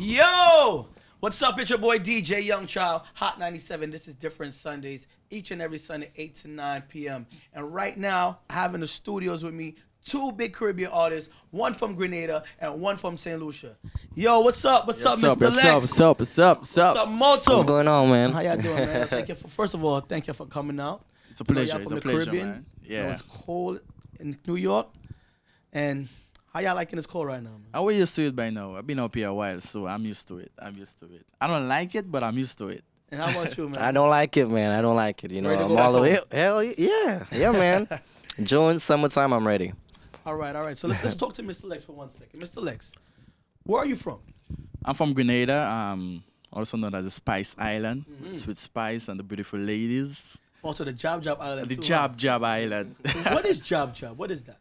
Yo! What's up? It's your boy DJ Young Child, Hot 97. This is Different Sundays, each and every Sunday, 8 to 9 p.m. And right now, I have in the studios with me two big Caribbean artists, one from Grenada and one from St. Lucia. Yo, what's up? What's up, Mr. What's Legz? up? What's up? What's up? What's What's up? up, Motto? What's going on, man? How y'all doing, man? Thank you for, first of all, thank you for coming out. It's a pleasure. y'all It's from a the pleasure, Caribbean. man. You know, Yeah. it's cold in New York. And how y'all liking this cold right now, man? I was used to it by now. I've been up here a while, so I'm used to it. I'm used to it. I don't like it, but I'm used to it. And how about you, man? I don't like it, man. I don't like it. You know, Ready to I'm go back all the way. Hell yeah, yeah, man. June, summertime, I'm ready. All right, all right. So let's, let's talk to Mr. Legz for one second. Mr. Legz, where are you from? I'm from Grenada, um, also known as the Spice Island, Mm-hmm. sweet spice and the beautiful ladies. Also, the Jab Jab Island. The too, Jab Jab Island. huh? what is Job Job? What is that?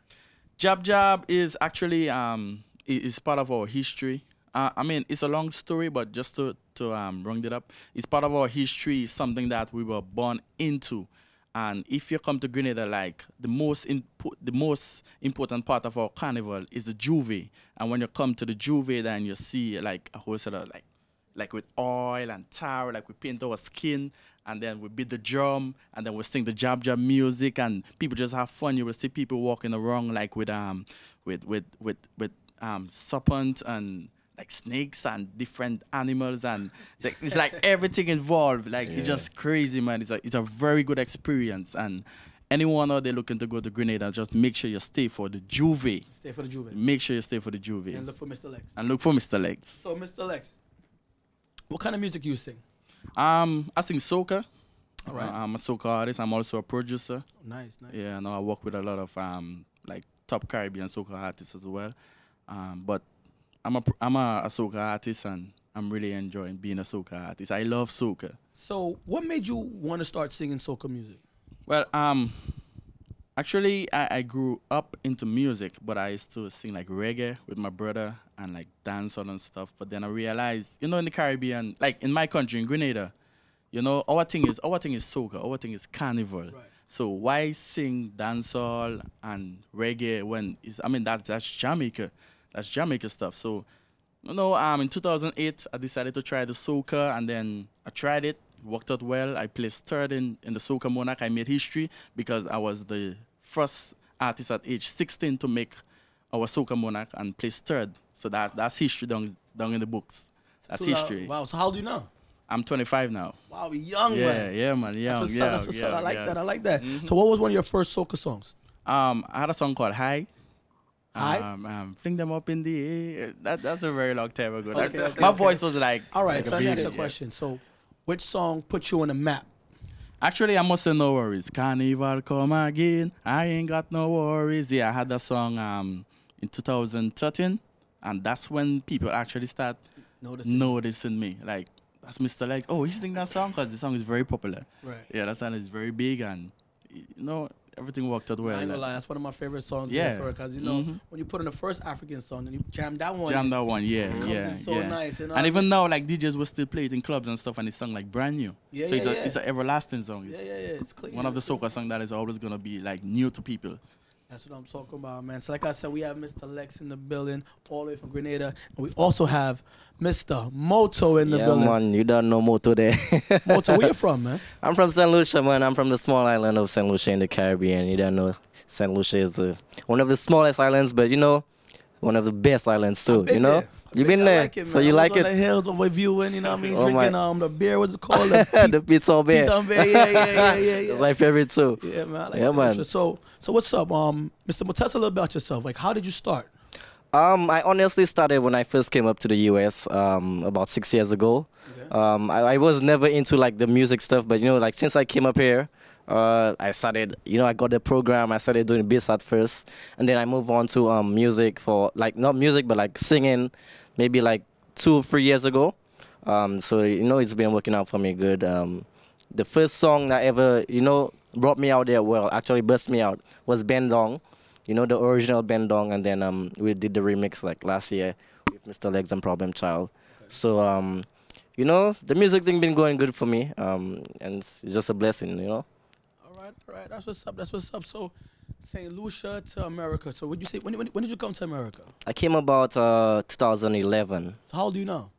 Jab Jab is actually um is part of our history. Uh, I mean, it's a long story, but just to to um round it up, it's part of our history. It's something that we were born into. And if you come to Grenada, like the most impo- the most important part of our carnival is the Jouvert. And when you come to the Jouvert, then you see like a whole sort of like like with oil and tar, like we paint our skin, and then we beat the drum, and then we sing the jab jab music, and people just have fun. You will see people walking around like with um with with with with um serpent and like snakes and different animals and like, it's like everything involved. Like it's just crazy, man. It's a it's a very good experience and. Anyone out there looking to go to Grenada, just make sure you stay for the Jouvert. Stay for the Jouvert. Make sure you stay for the Jouvert. And look for Mr. Legz. and look for Mr. Legz. So, Mr. Legz, what kind of music do you sing? Um, I sing soca. All right. Uh, I'm a soca artist. I'm also a producer. nice, nice. Yeah, no, I work with a lot of um like top Caribbean soca artists as well. Um, but I'm a I'm a, a soca artist and I'm really enjoying being a soca artist. I love soca. So, what made you want to start singing soca music? Well, um, actually, I, I grew up into music, but I used to sing like reggae with my brother and like dance dancehall and stuff. But then I realized, you know, in the Caribbean, like in my country, in Grenada, you know, our thing is our thing is soca, our thing is carnival. So why sing dancehall and reggae when it's, I mean that that's Jamaica, that's Jamaica stuff. So you know, um, in 2008, I decided to try the soca, and then I tried it. Worked out well. I placed third in, in the soca monarch. I made history because I was the first artist at age 16 to make our soca monarch and place third. So that that's history down, down in the books. That's thou- history. Wow. So, how old are you now? I'm 25 now. Wow, young Yeah, man. yeah, man. That's Yeah, what's yeah. That's what's yeah. I like yeah. that. I like that. Mm-hmm. So, what was one of your first soca songs? Um, I had a song called High. High? Um, um, fling them up in the air. That, that's a very long time ago. That- Okay, okay, my okay. voice was like. All right. like so, let me ask you a question. So, which song put you on the map? Actually, I must say no worries. Carnival come again. I ain't got no worries. Yeah, I had that song um in 2013, and that's when people actually start Noticing. noticing me. Like that's Mr. Legz. Oh, he's singing that song because the song is very popular. Right. Yeah, that song is very big, and you know everything worked out well. I ain't gonna Like, lie, that's one of my favorite songs. Yeah. because you know Mhm. when you put in the first African song and you jam that one, Jam that one, yeah, it yeah, in so yeah. nice. You know and even now, like DJs will still play it in clubs and stuff, and it's sung like brand new. Yeah, so it's yeah, a it's an everlasting song. yeah, It's yeah, yeah, it's clean. one of the soca songs that is always gonna be like new to people. That's what I'm talking about, man. So like I said, we have Mr. Legz in the building, all the way from Grenada, and we also have Mr. Motto in the yeah, building. man. You don't know Motto there. Motto, where you from, man? I'm from St. Lucia, man. I'm from the small island of St. Lucia in the Caribbean. You don't know St. Lucia is the, one of the smallest islands, but you know, one of the best islands too. You know, there. You been there, like it, so you like it. the hills over viewing, you know what I mean? Oh, my- Drinking um the beer, what's it called? The the pizza bear. Pete Bear. Yeah, yeah, yeah, yeah, yeah. That's my favorite too. Yeah, man. Like Yeah, man. So, so what's up, um, Mr. Mo? Tell us a little about yourself. Like, how did you start? Um, I honestly started when I first came up to the US um, about six years ago. Okay. Um, I, I was never into like the music stuff, but you know, like since I came up here, uh, I started, you know, I got the program. I started doing beats at first, and then I moved on to um, music for like not music, but like singing, maybe like two or three years ago. Um, so you know, it's been working out for me good. Um, the first song that ever, you know, brought me out there, well, actually burst me out, was Bend Dong. You know, the original Bend Dong, and then um, we did the remix like last year with Mr. Legz and Problem Child. So um, you know, the music thing been going good for me, um, and it's just a blessing, you know. All right, all right. That's what's up. That's what's up. So, St. Lucia to America. So, would you say when, when, when did you come to America? I came about uh, 2011. So, how old are you now?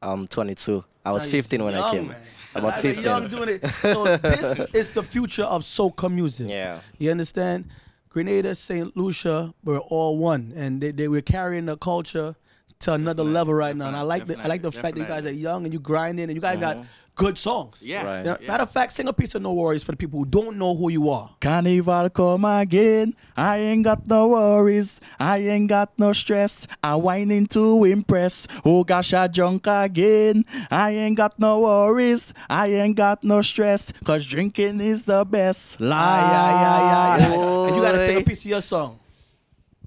I'm 22. I was Now, 15 when I came. man. About Now you're 15. Young doing it. So this is the future of soca music. Yeah. You understand? Grenada, St. Lucia, we're all one, and they, they were carrying the culture to another Definitely, level right now. And I like the I like the definitely, fact that you guys are young and you grinding, and you guys got good songs. Yeah. Right. Yeah, yeah. Matter of fact, sing a piece of No Worries for the people who don't know who you are. Carnival come again. I ain't got no worries. I ain't got no stress. I whining to impress. Oh gosh, I drunk again. I ain't got no worries. I ain't got no stress. Cause drinking is the best. La Ah, yeah, yeah, yeah, yeah. And you gotta sing a piece of your song.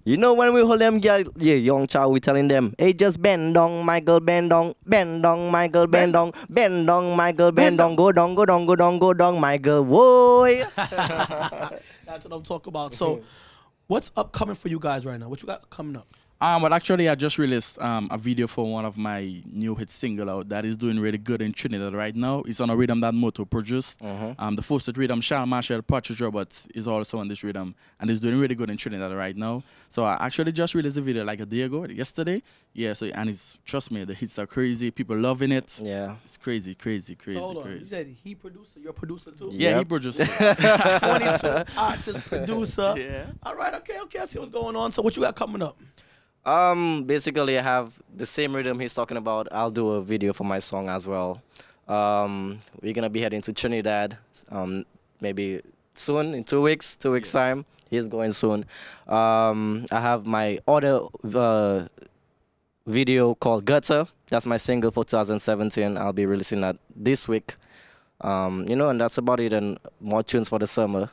You know when we hold them girl, yeah, young child, we telling them, hey, just bend down, Michael, bend down, bend down, Michael, bend down, bend down, Michael, bend down, go down, go down, go down, go down, Michael, boy. That's what I'm talking about. So, what's upcoming for you guys right now? What you got coming up? Um, but actually, I just released um, a video for one of my new hit single out that is doing really good in Trinidad right now. It's on a rhythm that Motto produced. Um, the first rhythm, Charles Marshall Patrice Roberts, is also on this rhythm and is doing really good in Trinidad right now. So I actually just released the video like a day ago, yesterday. Yeah, so and it's trust me, the hits are crazy. People loving it. Yeah. It's crazy, crazy, crazy, so hold on. You said he producer, you're producer too. Yeah, he Yep. produced it. 22 artist, producer. Yeah. All right, okay, okay. I see what's going on. So, what you got coming up? Um, basically, I have the same rhythm he's talking about. I'll do a video for my song as well. Um, we're gonna be heading to Trinidad. Um, maybe soon in two weeks. Two weeks time. He's going soon. Um, I have my other uh, video called Gutter. That's my single for 2017. I'll be releasing that this week. Um, you know, and that's about it. And more tunes for the summer.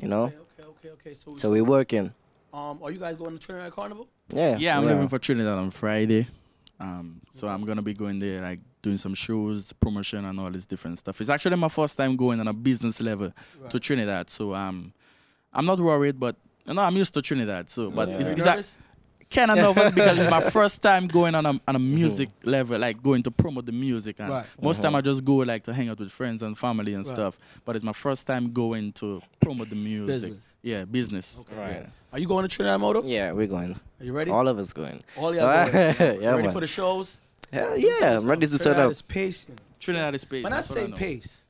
You know. Okay, okay, okay, okay. So, So we're working. Um, are you guys going to Trinidad Carnival? Yeah. Yeah, I'm we are. leaving for Trinidad on Friday. Um, so I'm gonna be going there, like doing some shows, promotion, and all this different stuff. It's actually my first time going on a business level to Trinidad, so um, I'm not worried, but you know, I'm used to Trinidad. So, but Yeah. it's, You it's nervous? Kind of nervous because it's my first time going on a on a music level, like going to promote the music. And Right. most time uh-huh. I just go like to hang out with friends and family and Right. stuff. But it's my first time going to promote the music. Business. Yeah, business. Right. Yeah. Are you going to Trinidad Motto? Yeah, we're going. Are you ready? All of us going. All y'all going. yeah, ready man. for the shows? Hell yeah, I'm ready to turn Trinidad up. is pace. you know. Trinidad is paid. When I say know. pace,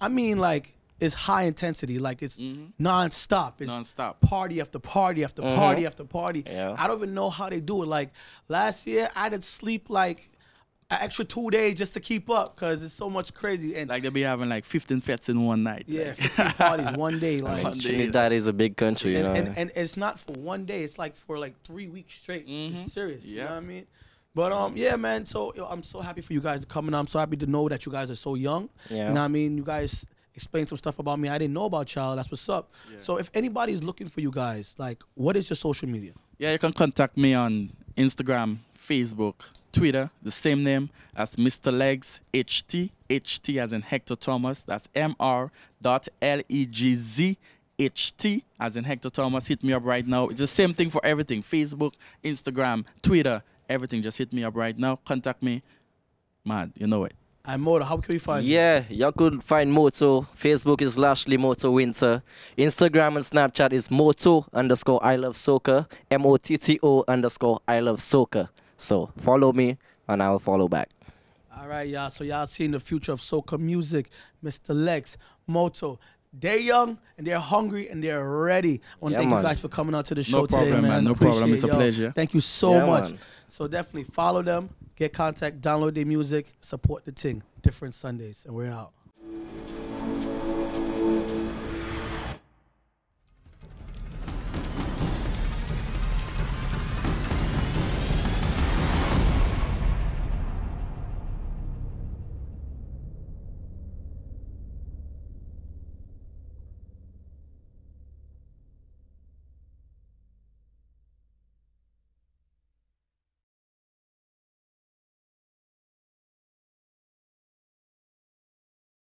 I mean like it's high intensity, like it's Mhm. non-stop. It's Non-stop. party after party after party after party. Yeah. I don't even know how they do it. Like last year, I did sleep like an extra two days just to keep up because it's so much crazy. And Like they'll be having like 15 fetes in one night. yeah, like. 15 parties one day. Like One day. Trinidad is a big country, you and, know. and, and it's not for one day. It's like for like three weeks straight. Mhm. It's serious. You know Yeah. what I mean? But um, yeah, man. So yo, I'm so happy for you guys coming. I'm so happy to know that you guys are so young. Yeah. You know what I mean? You guys explained some stuff about me I didn't know about y'all. That's what's up. So if anybody's looking for you guys, like, what is your social media? Yeah, you can contact me on Instagram, Facebook, Twitter, the same name as Mr. Legz HT. HT as in Hector Thomas. That's M R dot L E G Z HT as in Hector Thomas. Hit me up right now. It's the same thing for everything Facebook, Instagram, Twitter, everything. Just hit me up right now. Contact me. Man, you know it. I'm Motto. How can we find you? Yeah, y'all could find Motto. Facebook is Lashley Motto Winter. Instagram and Snapchat is Motto underscore I love soca. M O T T O underscore I love soca. So follow me and I'll follow back. All right, y'all. So y'all seeing the future of soca music, Mr. Legz, Motto. They're young and they're hungry and they're ready. I want to Yeah, thank man. you guys for coming out to the show today. No today, problem, man. man. No problem. It's a Appreciate pleasure. Thank you so Yeah, much. man. So definitely follow them, get contact, download their music, support the thing. Different Sundays, and we're out.